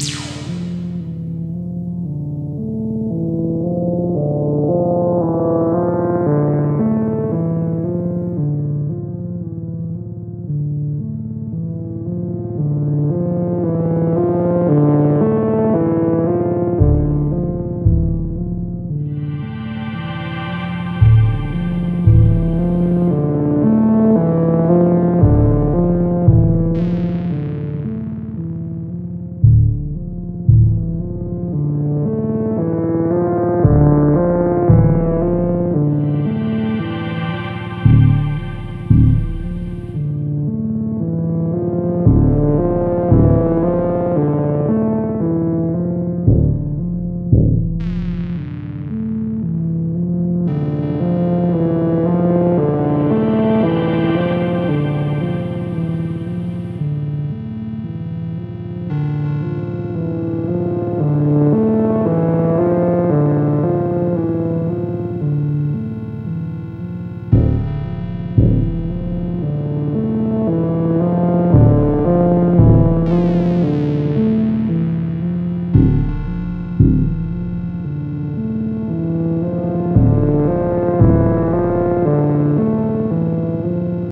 you.